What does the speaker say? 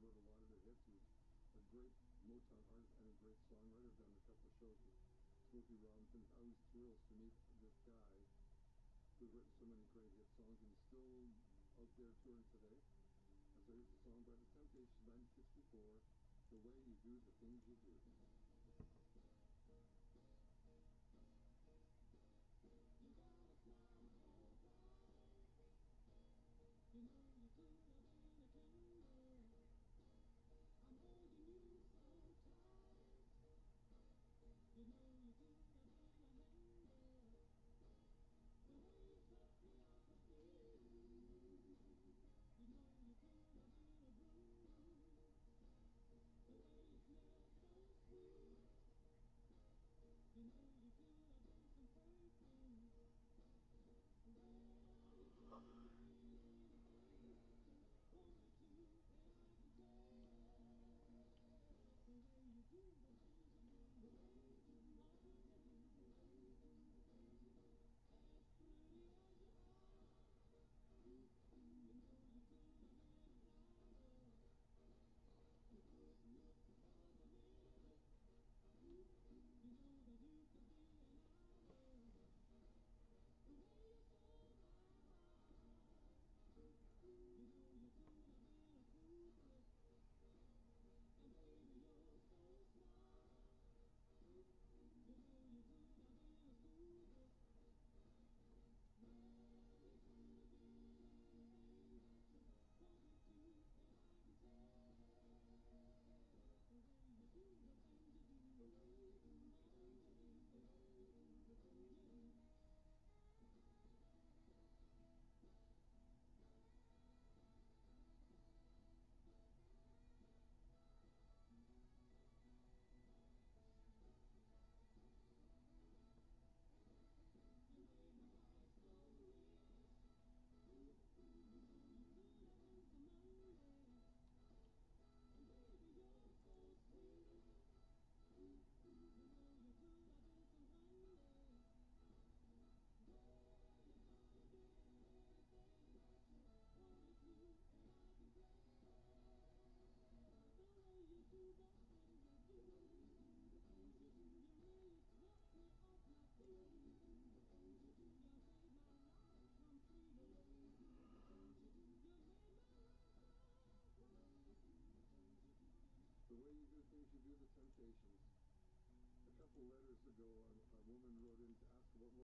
wrote a lot of their hits. He was a great Motown artist and a great songwriter. Done a couple of shows with Smokey Robinson. I was thrilled to meet this guy who's written so many great hit songs and he's still out there touring today. And so here's the song by The Temptations, 1964, The Way You Do the Things You Do. Couple letters ago, a, a woman wrote in